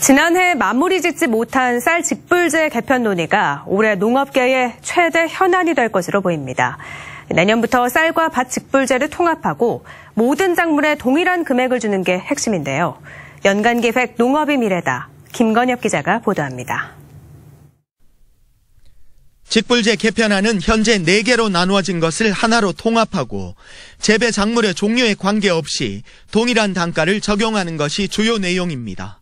지난해 마무리 짓지 못한 쌀 직불제 개편 논의가 올해 농업계의 최대 현안이 될 것으로 보입니다. 내년부터 쌀과 밭 직불제를 통합하고 모든 작물에 동일한 금액을 주는 게 핵심인데요. 연간 계획 농업의 미래다. 김건엽 기자가 보도합니다. 직불제 개편안은 현재 4개로 나누어진 것을 하나로 통합하고 재배 작물의 종류에 관계없이 동일한 단가를 적용하는 것이 주요 내용입니다.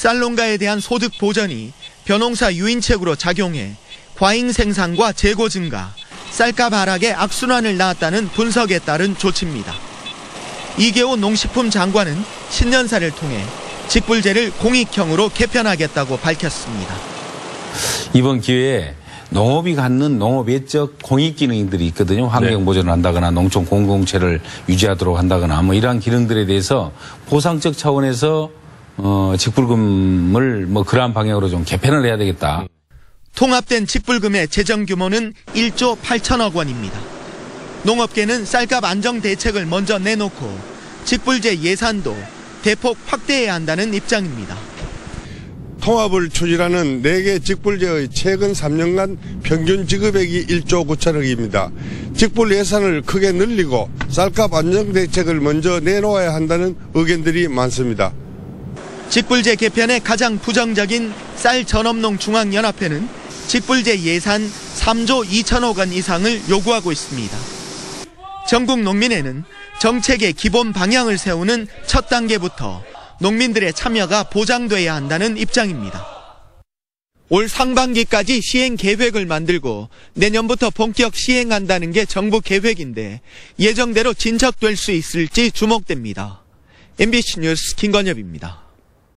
쌀농가에 대한 소득 보전이 벼농사 유인책으로 작용해 과잉 생산과 재고 증가, 쌀값 하락의 악순환을 낳았다는 분석에 따른 조치입니다. 이계호 농식품 장관은 신년사를 통해 직불제를 공익형으로 개편하겠다고 밝혔습니다. 이번 기회에 농업이 갖는 농업 외적 공익 기능들이 있거든요. 환경 보존을 한다거나 농촌 공동체를 유지하도록 한다거나 뭐 이러한 기능들에 대해서 보상적 차원에서 어, 직불금을 뭐 그러한 방향으로 좀 개편을 해야 되겠다. 통합된 직불금의 재정 규모는 1조 8천억 원입니다. 농업계는 쌀값 안정 대책을 먼저 내놓고 직불제 예산도 대폭 확대해야 한다는 입장입니다. 통합을 추진하는 4개 직불제의 최근 3년간 평균 지급액이 1조 9천억입니다. 직불 예산을 크게 늘리고 쌀값 안정 대책을 먼저 내놓아야 한다는 의견들이 많습니다. 직불제 개편의 가장 부정적인 쌀 전업농 중앙연합회는 직불제 예산 3조 2천억 원 이상을 요구하고 있습니다. 전국 농민회는 정책의 기본 방향을 세우는 첫 단계부터 농민들의 참여가 보장돼야 한다는 입장입니다. 올 상반기까지 시행 계획을 만들고 내년부터 본격 시행한다는 게 정부 계획인데 예정대로 진척될 수 있을지 주목됩니다. MBC 뉴스 김건엽입니다.